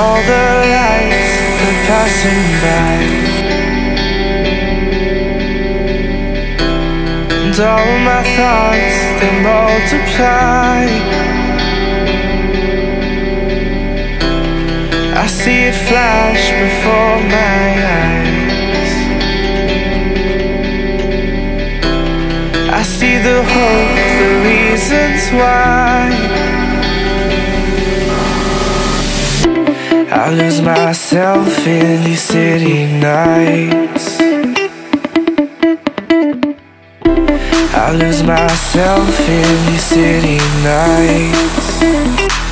All the lights are passing by. And all my thoughts, they multiply. I see it flash before my eyes. I see the hope, the reasons why I lose myself in these city nights. I lose myself in these city nights